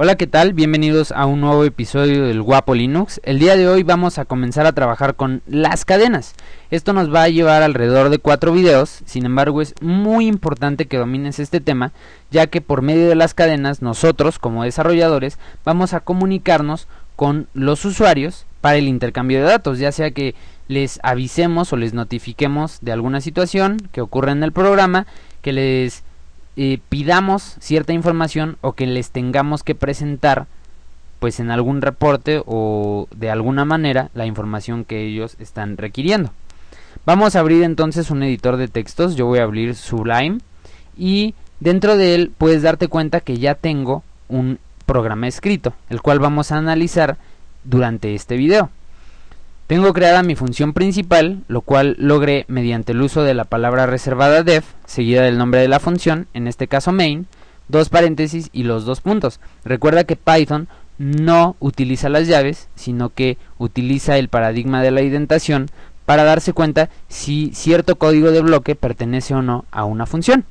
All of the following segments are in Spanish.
Hola, ¿qué tal? Bienvenidos a un nuevo episodio del Guapo Linux. El día de hoy vamos a comenzar a trabajar con las cadenas. Esto nos va a llevar alrededor de cuatro videos, sin embargo es muy importante que domines este tema, ya que por medio de las cadenas nosotros como desarrolladores vamos a comunicarnos con los usuarios para el intercambio de datos, ya sea que les avisemos o les notifiquemos de alguna situación que ocurra en el programa, que les eh, pidamos cierta información o que les tengamos que presentar pues en algún reporte o de alguna manera la información que ellos están requiriendo. Vamos a abrir entonces un editor de textos, yo voy a abrir Sublime y dentro de él puedes darte cuenta que ya tengo un programa escrito, el cual vamos a analizar durante este video. Tengo creada mi función principal, lo cual logré mediante el uso de la palabra reservada def, seguida del nombre de la función, en este caso main, dos paréntesis y los dos puntos. Recuerda que Python no utiliza las llaves, sino que utiliza el paradigma de la indentación para darse cuenta si cierto código de bloque pertenece o no a una función.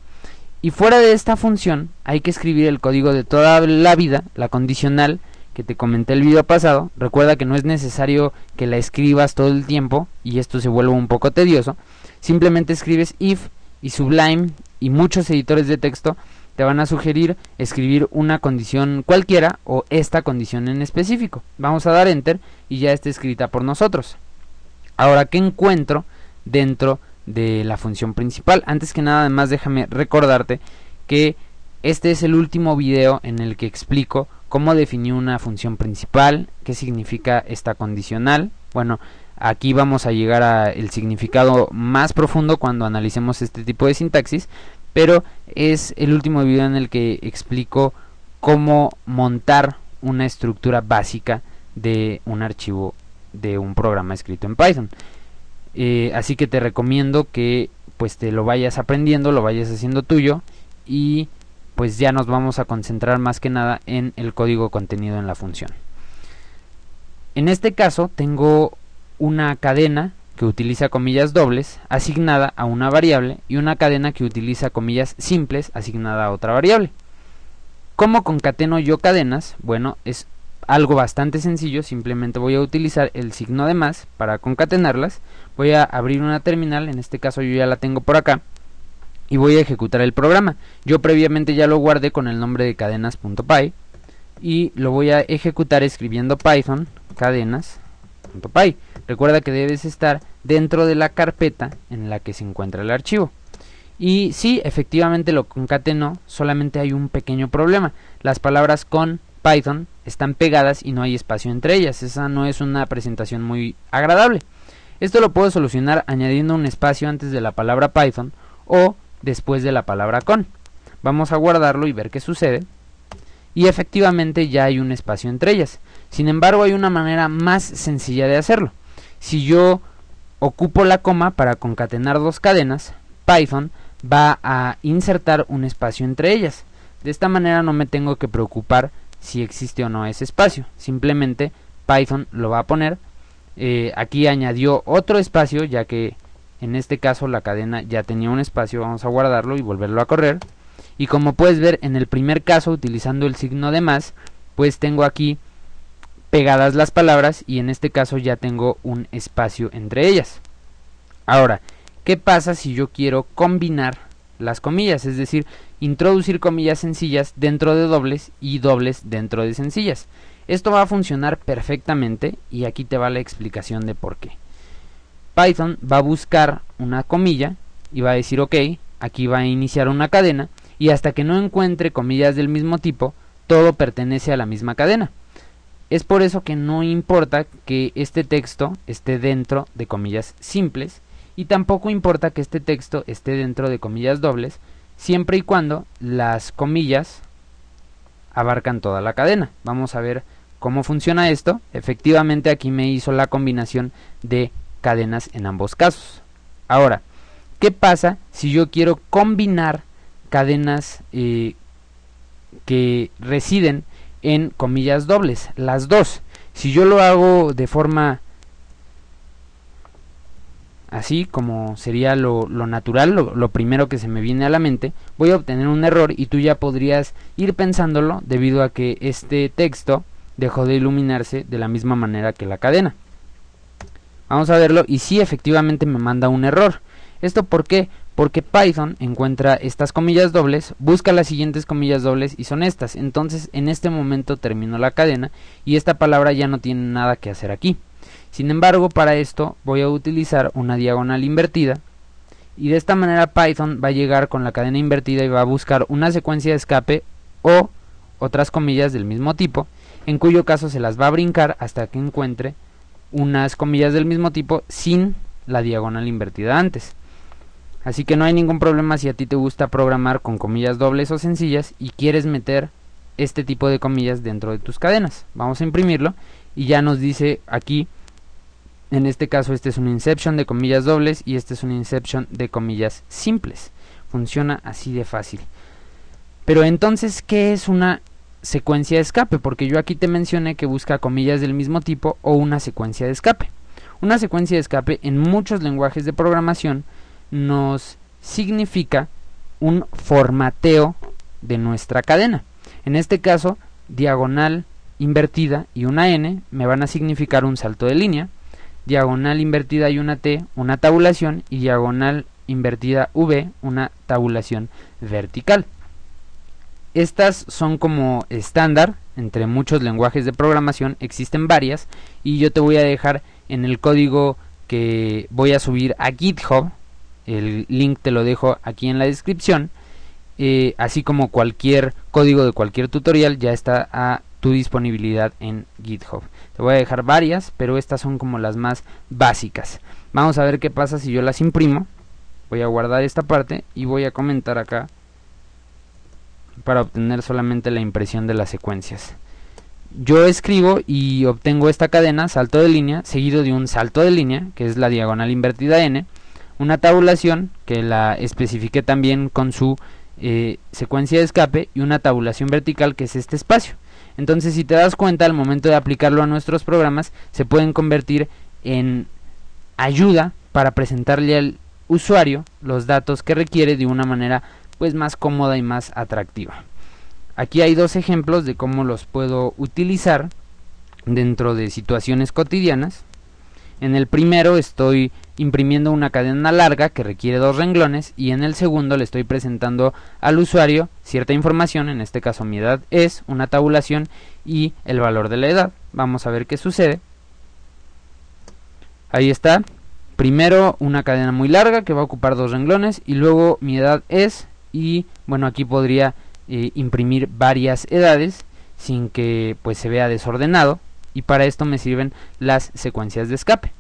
Y fuera de esta función hay que escribir el código de toda la vida, la condicional, que te comenté el video pasado, recuerda que no es necesario que la escribas todo el tiempo y esto se vuelve un poco tedioso. Simplemente escribes if y Sublime y muchos editores de texto te van a sugerir escribir una condición cualquiera o esta condición en específico. Vamos a dar enter y ya está escrita por nosotros. Ahora, ¿qué encuentro dentro de la función principal? Antes que nada, además déjame recordarte que este es el último video en el que explico cómo definir una función principal, qué significa esta condicional. Bueno, aquí vamos a llegar al significado más profundo cuando analicemos este tipo de sintaxis, pero es el último video en el que explico cómo montar una estructura básica de un archivo de un programa escrito en Python. Eh, así que te recomiendo que pues te lo vayas aprendiendo, lo vayas haciendo tuyo y pues ya nos vamos a concentrar más que nada en el código contenido en la función. En este caso tengo una cadena que utiliza comillas dobles asignada a una variable y una cadena que utiliza comillas simples asignada a otra variable. ¿Cómo concateno yo cadenas? Bueno, es algo bastante sencillo, simplemente voy a utilizar el signo de más para concatenarlas. Voy a abrir una terminal, en este caso yo ya la tengo por acá y voy a ejecutar el programa. Yo previamente ya lo guardé con el nombre de cadenas.py y lo voy a ejecutar escribiendo python cadenas.py. Recuerda que debes estar dentro de la carpeta en la que se encuentra el archivo. Y si efectivamente lo concatenó, solamente hay un pequeño problema. Las palabras con Python están pegadas y no hay espacio entre ellas. Esa no es una presentación muy agradable. Esto lo puedo solucionar añadiendo un espacio antes de la palabra Python o después de la palabra con. Vamos a guardarlo y ver qué sucede. Y efectivamente ya hay un espacio entre ellas. Sin embargo, hay una manera más sencilla de hacerlo. Si yo ocupo la coma para concatenar dos cadenas, Python va a insertar un espacio entre ellas. De esta manera no me tengo que preocupar si existe o no ese espacio. Simplemente Python lo va a poner. Eh, aquí añadió otro espacio ya que en este caso la cadena ya tenía un espacio, vamos a guardarlo y volverlo a correr. Y como puedes ver en el primer caso utilizando el signo de más, pues tengo aquí pegadas las palabras y en este caso ya tengo un espacio entre ellas. Ahora, ¿qué pasa si yo quiero combinar las comillas? Es decir, introducir comillas sencillas dentro de dobles y dobles dentro de sencillas. Esto va a funcionar perfectamente y aquí te va la explicación de por qué. Python va a buscar una comilla y va a decir ok, aquí va a iniciar una cadena y hasta que no encuentre comillas del mismo tipo, todo pertenece a la misma cadena. Es por eso que no importa que este texto esté dentro de comillas simples y tampoco importa que este texto esté dentro de comillas dobles, siempre y cuando las comillas abarcan toda la cadena. Vamos a ver cómo funciona esto. Efectivamente aquí me hizo la combinación de cadenas en ambos casos. Ahora, ¿qué pasa si yo quiero combinar cadenas eh, que residen en comillas dobles? Las dos. Si yo lo hago de forma así como sería lo, natural, lo, lo, primero que se me viene a la mente, voy a obtener un error y tú ya podrías ir pensándolo debido a que este texto dejó de iluminarse de la misma manera que la cadena. Vamos a verlo y sí efectivamente me manda un error. ¿Esto por qué? Porque Python encuentra estas comillas dobles, busca las siguientes comillas dobles y son estas. Entonces en este momento terminó la cadena y esta palabra ya no tiene nada que hacer aquí. Sin embargo, para esto voy a utilizar una diagonal invertida y de esta manera Python va a llegar con la cadena invertida y va a buscar una secuencia de escape o otras comillas del mismo tipo, en cuyo caso se las va a brincar hasta que encuentre unas comillas del mismo tipo sin la diagonal invertida antes. Así que no hay ningún problema si a ti te gusta programar con comillas dobles o sencillas y quieres meter este tipo de comillas dentro de tus cadenas. Vamos a imprimirlo y ya nos dice aquí, en este caso este es un inception de comillas dobles y este es un inception de comillas simples. Funciona así de fácil. Pero entonces, ¿qué es una secuencia de escape? Porque yo aquí te mencioné que busca comillas del mismo tipo o una secuencia de escape. Una secuencia de escape en muchos lenguajes de programación nos significa un formateo de nuestra cadena. En este caso, diagonal invertida y una n me van a significar un salto de línea, diagonal invertida y una t, una tabulación y diagonal invertida v, una tabulación vertical. Estas son como estándar entre muchos lenguajes de programación, existen varias y yo te voy a dejar en el código que voy a subir a GitHub, el link te lo dejo aquí en la descripción, eh, así como cualquier código de cualquier tutorial ya está a tu disponibilidad en GitHub. Te voy a dejar varias, pero estas son como las más básicas. Vamos a ver qué pasa si yo las imprimo. Voy a guardar esta parte y voy a comentar acá para obtener solamente la impresión de las secuencias. Yo escribo y obtengo esta cadena, salto de línea, seguido de un salto de línea, que es la diagonal invertida n, una tabulación, que la especifique también con su eh, secuencia de escape, y una tabulación vertical, que es este espacio. Entonces, si te das cuenta, al momento de aplicarlo a nuestros programas, se pueden convertir en ayuda para presentarle al usuario los datos que requiere de una manera pues más cómoda y más atractiva. Aquí hay dos ejemplos de cómo los puedo utilizar dentro de situaciones cotidianas. En el primero estoy imprimiendo una cadena larga que requiere dos renglones y en el segundo le estoy presentando al usuario cierta información, en este caso mi edad es, una tabulación y el valor de la edad. Vamos a ver qué sucede. Ahí está. Primero una cadena muy larga que va a ocupar dos renglones y luego mi edad es y bueno aquí podría eh, imprimir varias edades sin que pues se vea desordenado y para esto me sirven las secuencias de escape.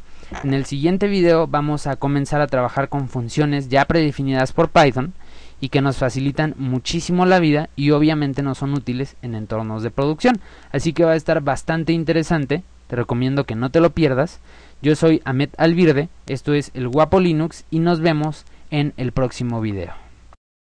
En el siguiente video vamos a comenzar a trabajar con funciones ya predefinidas por Python y que nos facilitan muchísimo la vida y obviamente no son útiles en entornos de producción. Así que va a estar bastante interesante, te recomiendo que no te lo pierdas. Yo soy Ahmed Alvirde, esto es el Guapo Linux y nos vemos en el próximo video.